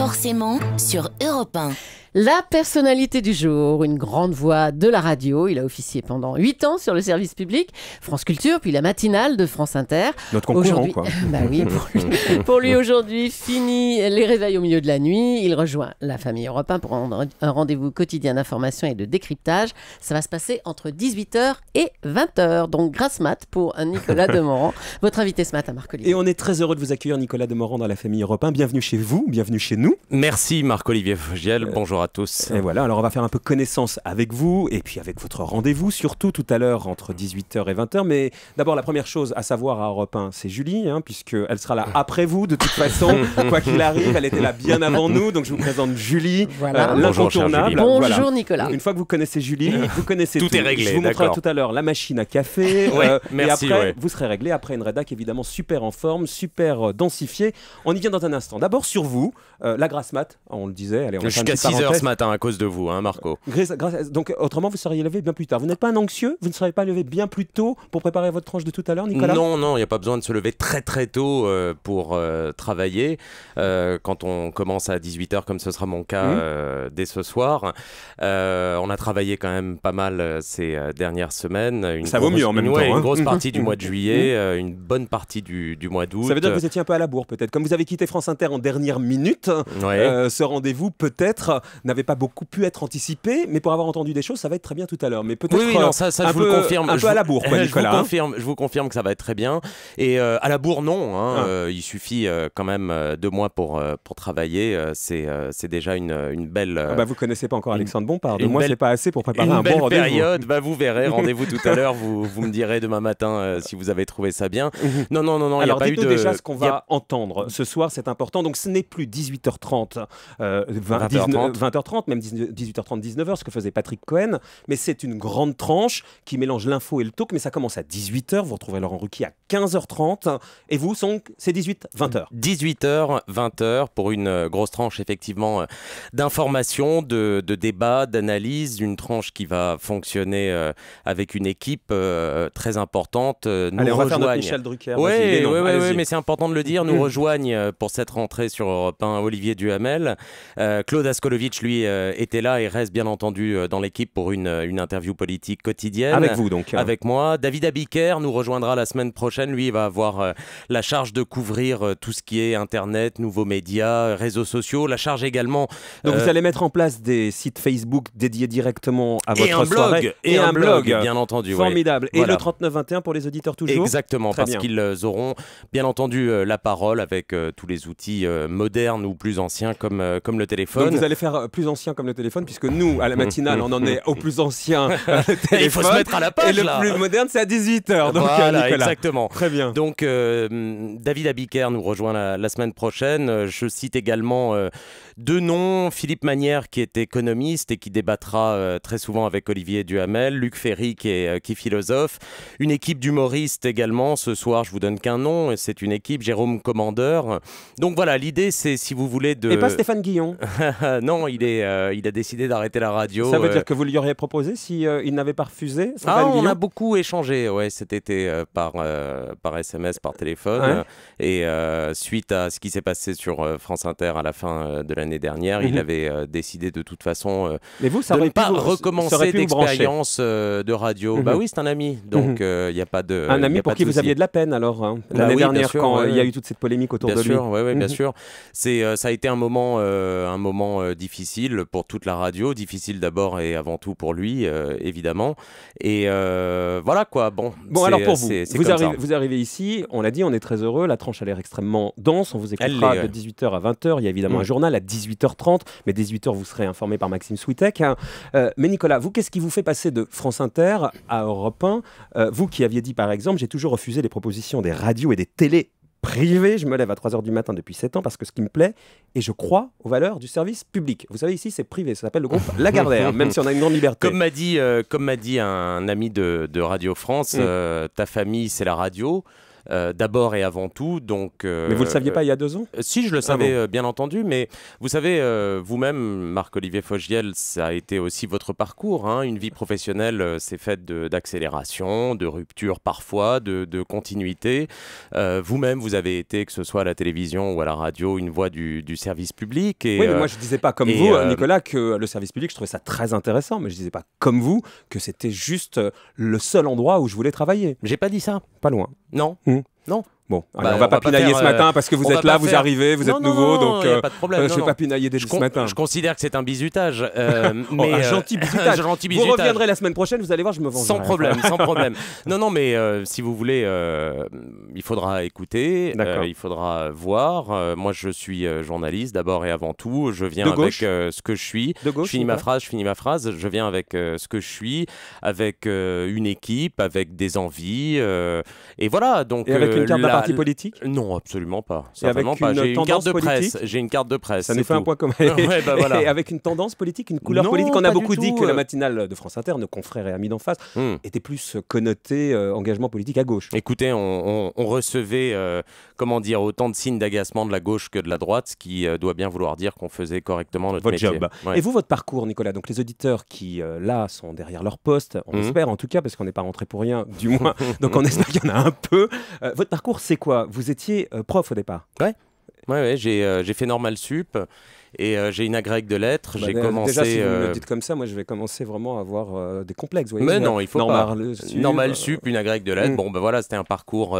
Forcément sur Europe 1. La personnalité du jour, une grande voix de la radio. Il a officié pendant 8 ans sur le service public, France Culture, puis la matinale de France Inter. Notre concurrent, Aujourd'hui- quoi. bah oui, pour lui, pour lui, aujourd'hui, fini les réveils au milieu de la nuit. Il rejoint la famille Europe 1 pour un rendez-vous quotidien d'information et de décryptage. Ça va se passer entre 18h et 20h. Donc, grâce mat pour un Nicolas Demorand, votre invité ce matin, Marc Olivier. Et on est très heureux de vous accueillir, Nicolas Demorand, dans la famille Europe 1. Bienvenue chez vous, bienvenue chez nous. Merci Marc-Olivier Fogiel, bonjour à tous. Et voilà, alors on va faire un peu connaissance avec vous et puis avec votre rendez-vous, surtout tout à l'heure entre 18h et 20h. Mais d'abord, la première chose à savoir à Europe 1, c'est Julie, hein, puisqu'elle sera là après vous de toute façon. Quoi qu'il arrive, elle était là bien avant nous. Donc je vous présente Julie, Voilà. Bonjour, chère l'incontournable. Julie. Bonjour Voilà. Nicolas. Une fois que vous connaissez Julie, vous connaissez tout. Tout est réglé, Je vous montrerai tout à l'heure la machine à café. Ouais, et merci, après, ouais. vous serez réglé après une rédac évidemment super en forme, super euh, densifiée. On y vient dans un instant. D'abord sur vous, euh, la grasse mat, on le disait. Allez, on une Jusqu'à petite 6h parenthèse. ce matin à cause de vous, hein, Marco. Grâce- grâce- donc autrement, vous seriez levé bien plus tard. Vous n'êtes pas un anxieux? Vous ne seriez pas levé bien plus tôt pour préparer votre tranche de tout à l'heure, Nicolas? Non, non, il n'y a pas besoin de se lever très très tôt euh, pour euh, travailler. Euh, quand on commence à 18h, comme ce sera mon cas euh, dès ce soir, Euh, on a travaillé quand même pas mal ces euh, dernières semaines. Une Ça vaut grosse- mieux en même une- temps, ouais, hein. Une grosse partie du mois de juillet, euh, une bonne partie du, du mois d'août. Ça veut dire que vous étiez un peu à la bourre, peut-être. Comme vous avez quitté France Inter en dernière minute, Ouais. euh, ce rendez-vous, peut-être, n'avait pas beaucoup pu être anticipé. Mais pour avoir entendu des choses, ça va être très bien tout à l'heure. Mais peut-être Oui, oui, euh, non, ça, ça un je vous peu- le confirme. un Je peu à la bourre, quoi, je Nicolas. Vous hein. confirme, je vous confirme que ça va être très bien. Et euh, à la bourre, non. hein, Ah. euh, il suffit euh, quand même euh, deux mois pour, euh, pour travailler. euh, c'est euh, c'est déjà une, une belle. euh, Ah bah, vous connaissez pas encore Alexandre Bompard. De une moi, belle- c'est pas assez pour préparer une un belle bon rendez-vous. période, bah vous verrez, rendez-vous tout à l'heure, vous, vous me direz demain matin euh, si vous avez trouvé ça bien. Mhm. Non, non, non, non, il n'y a Alors pas eu de... déjà ce qu'on y a- va entendre ce soir, c'est important. Donc ce n'est plus 18h30, euh, 20, 20h30. 20h30, même 18h30, 19h, ce que faisait Patrick Cohen, mais c'est une grande tranche qui mélange l'info et le talk, mais ça commence à 18h, vous retrouverez Laurent Ruquier à 15h30, et vous, c'est 18, 20h. 18h, 20h pour une euh, grosse tranche effectivement euh, d'information, de, de débat, d'analyse, une tranche qui va fonctionner euh, avec une équipe très importante. nous Allez, on va faire notre rejoignent- Michel Drucker. Oui, les noms, allez-y. mais c'est important de le dire. Nous rejoignent pour cette rentrée sur Europe 1 Olivier Duhamel. Euh, Claude Askolovitch, lui, euh, était là et reste bien entendu euh, dans l'équipe pour une, une interview politique quotidienne. Avec vous, donc. Avec moi. David Abiker nous rejoindra la semaine prochaine. Lui, il va avoir la charge de couvrir tout ce qui est Internet, nouveaux médias, réseaux sociaux. La charge également. Donc vous allez mettre en place des sites Facebook dédiés directement à votre et un soirée. blog, et, un blog, bien entendu. ouais. Formidable. Et Voilà. le 3921 pour les auditeurs toujours Exactement, Très parce qu'ils auront bien entendu la parole avec tous les outils modernes ou plus anciens comme, euh, comme le téléphone. Donc vous allez faire euh, plus ancien comme le téléphone, puisque nous, à la matinale, on en est au plus ancien euh, le Et téléphone. il faut se mettre à la Et page le là. plus moderne, c'est à 18h. Donc, voilà, Nicolas. exactement. Très bien. Donc, euh, hum, David Abiker nous rejoint la, la semaine prochaine. Je cite également euh, deux noms. Philippe Manière, qui est économiste et qui débattra très souvent avec Olivier Duhamel. Luc Ferry, qui est, qui est philosophe. Une équipe d'humoristes également. Ce soir, je vous donne qu'un nom. et C'est une équipe, Jérôme Commandeur. Donc voilà, l'idée, c'est si vous voulez de... Et pas Stéphane Guillon. non, il, est, euh, il a décidé d'arrêter la radio. Ça veut euh, dire que vous lui auriez proposé si euh, il n'avait pas refusé ah, Stéphane on Guillon a beaucoup échangé ouais, cet été par, par SMS, par téléphone. Ouais. et suite à ce qui s'est passé sur France Inter à la fin de l'année dernière, il Mhm. avait décidé de toute façon Mais vous, ça de ne pas vous, recommencer d'expérience de radio. Mhm. Bah oui, c'est un ami, Mhm. donc il n'y a pas de. Un ami pour qui vous aviez de la peine alors, hein, Bah l'année oui, bien dernière, sûr, quand ouais, il y a eu toute cette polémique autour Bien de lui. sûr, ouais, ouais, bien Mhm. sûr. C'est, euh, ça a été un moment, euh, un moment euh, difficile pour toute la radio, difficile d'abord et avant tout pour lui, euh, évidemment. Et voilà quoi. Bon. Bon, alors pour vous, vous, arrivez, ça. vous arrivez ici, on l'a dit, on est très heureux, la tranche a l'air extrêmement dense, on vous écoutera l'est, de ouais. 18h à 20h, il y a évidemment Mm. un journal à 18h30, mais 18h vous serez informé par Maxime Switek. hein. Mais Nicolas, vous, qu'est-ce qui vous fait passer de France Inter à Europe 1 Euh, Vous qui aviez dit par exemple, j'ai toujours refusé les propositions des radios et des télés privées, je me lève à 3h du matin depuis 7 ans parce que ce qui me plaît, et je crois aux valeurs du service public. Vous savez, ici c'est privé, ça s'appelle le groupe Lagardère, même si on a une grande liberté. Comme m'a dit, euh, comme m'a dit un ami de, de Radio France, Mm. euh, ta famille c'est la radio. Euh, d'abord et avant tout. Donc, euh, Mais vous le saviez pas il y a deux ans? Euh, Si, je le Ah savais, bon bien entendu, mais vous savez, vous-même, Marc-Olivier Fogiel, ça a été aussi votre parcours. hein. Une vie professionnelle, c'est faite de- d'accélération, de, rupture parfois, de, de continuité. Vous-même, vous avez été, que ce soit à la télévision ou à la radio, une voix du, du service public. Et, Oui, mais moi je disais pas comme vous, Nicolas, que le service public, je trouvais ça très intéressant, mais je disais pas comme vous que c'était juste le seul endroit où je voulais travailler. j'ai pas dit ça. Pas loin. Non. Non. Bon, allez, Bah, on on va pas pinailler faire, ce euh, matin parce que vous êtes là, vous arrivez, vous Non, êtes non, nouveau, non, donc euh, pas de problème. euh, je non, vais pas pinailler dès ce matin. je considère que c'est un bizutage. euh, mais, Oh, un euh, gentil bisutage. un gentil Vous bisutage. reviendrez la semaine prochaine, vous allez voir, je me vends. Sans problème, sans problème. Non, non, mais euh, si vous voulez, euh, il faudra écouter, euh, il faudra voir. Euh, moi, je suis euh, journaliste d'abord et avant tout. Je viens avec euh, ce que je suis. De gauche. je finis ma phrase, je finis ma phrase. Je viens avec euh, ce que je suis, avec euh, une équipe, avec des envies, euh, et voilà. Donc Parti politique? Non, absolument pas. Avec pas. J'ai une carte de presse. J'ai une carte de presse. Ça nous fait un point commun. Ouais, bah voilà. Et avec une tendance politique, une couleur Non, politique. On a beaucoup dit que la euh. matinale de France Inter, nos confrères et amis d'en face, Hmm. était plus connotée euh, engagement politique à gauche. Écoutez, on, on- on recevait, euh, comment dire, autant de signes d'agacement de la gauche que de la droite, ce qui euh, doit bien vouloir dire qu'on faisait correctement notre Votre métier. job. Ouais. Et vous, votre parcours, Nicolas? Donc, les auditeurs qui, là, sont derrière leur poste, on Mhm. espère en tout cas, parce qu'on n'est pas rentré pour rien, du moins. donc, on espère qu'il y en a un peu. Votre parcours, c'est quoi? Vous étiez euh, prof au départ. Ouais, ouais, j'ai euh, j'ai fait normal sup et euh, j'ai une agrègue de lettres. Bah, j'ai commencé. Déjà, si vous me le dites comme ça, moi, je vais commencer vraiment à avoir euh, des complexes. voyez, Mais non, il faut Normal, pas. sup, Normal sup, une agrègue de lettres. Mm. Bon, ben voilà, c'était un parcours.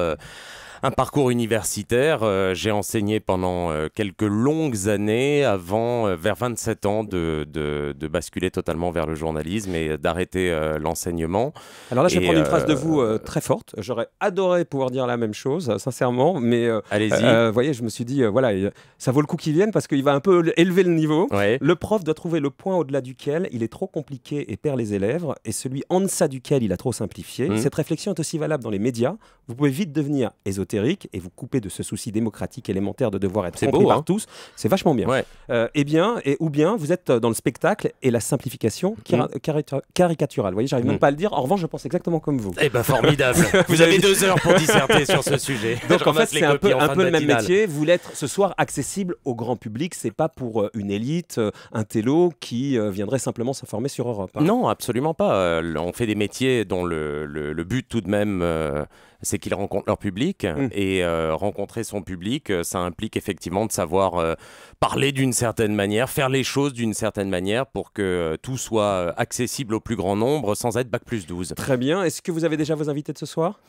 Un parcours universitaire, Euh, j'ai enseigné pendant euh, quelques longues années avant, euh, vers 27 ans, de, de- de basculer totalement vers le journalisme et d'arrêter euh, l'enseignement. Alors là, je vais Et, prendre une phrase de vous euh, très forte. J'aurais adoré pouvoir dire la même chose, sincèrement, mais Allez-y. vous voyez, je me suis dit, voilà, ça vaut le coup qu'il vienne parce qu'il va un peu élever le niveau. ouais. Le prof doit trouver le point au-delà duquel il est trop compliqué et perd les élèves, et celui en deçà duquel il a trop simplifié. Mhm. Cette réflexion est aussi valable dans les médias. Vous pouvez vite devenir ésotérique et vous couper de ce souci démocratique élémentaire de devoir être compris beau, par hein. tous. C'est vachement bien. Ouais. Euh, eh bien, et, ou bien vous êtes dans le spectacle et la simplification carica- caricaturale. Vous voyez, j'arrive même Mhm. pas à le dire. En revanche, je pense exactement comme vous. Eh ben formidable. Vous avez deux heures pour disserter sur ce sujet. Donc Je en fait, c'est un peu, un peu le même métier. Vous voulez être ce soir accessible au grand public. C'est pas pour euh, une élite, euh, un télo qui euh, viendrait simplement s'informer sur Europe. hein. Non, absolument pas. Euh, on fait des métiers dont le, le- le but tout de même, euh, c'est qu'ils rencontrent leur public. Mm. Et euh, rencontrer son public, euh, ça implique effectivement de savoir euh, parler d'une certaine manière, faire les choses d'une certaine manière pour que tout soit accessible au plus grand nombre sans être Bac plus 12. Très bien. Est-ce que vous avez déjà vos invités de ce soir?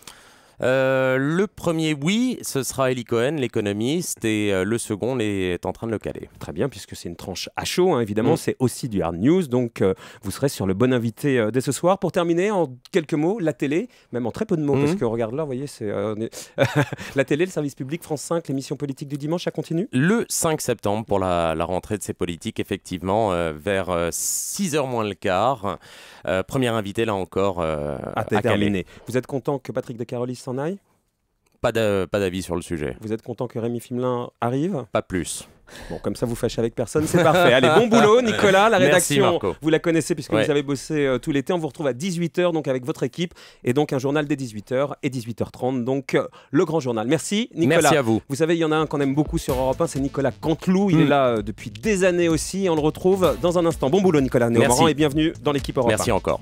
Euh, le premier, oui, ce sera Eli Cohen, l'économiste, et euh, le second est en train de le caler. Très bien, puisque c'est une tranche à chaud, hein, évidemment. Mm. C'est aussi du hard news. Donc, euh, vous serez sur le bon invité dès ce soir. Pour terminer, en quelques mots, la télé, même en très peu de mots, Mm. parce que regarde là, vous voyez, c'est la télé, le service public, France 5, l'émission politique du dimanche, ça continue? Le 5 septembre pour la, la rentrée de ces politiques, effectivement, vers 6h moins le quart. Premier invité, là encore, Ah, à Calais. terminé. Vous êtes content que Patrick de Carolis s'en aille? Pas d'a- pas d'avis sur le sujet, Vous êtes content que Rémi Fimelin arrive? Pas plus. Bon, comme ça, vous fâchez avec personne, c'est parfait. Allez, bon boulot, Nicolas. La Merci, rédaction, Marco. vous la connaissez puisque Ouais. vous avez bossé euh, tout l'été. On vous retrouve à 18h, donc avec votre équipe, et donc un journal dès 18h et 18h30. Donc, euh, le grand journal. Merci, Nicolas. Merci à vous. Vous savez, il y en a un qu'on aime beaucoup sur Europe 1, c'est Nicolas Canteloup. Il Mm. est là euh, depuis des années aussi. On le retrouve dans un instant. Bon boulot, Nicolas Néomoran, Merci. et bienvenue dans l'équipe Europe 1. Merci encore.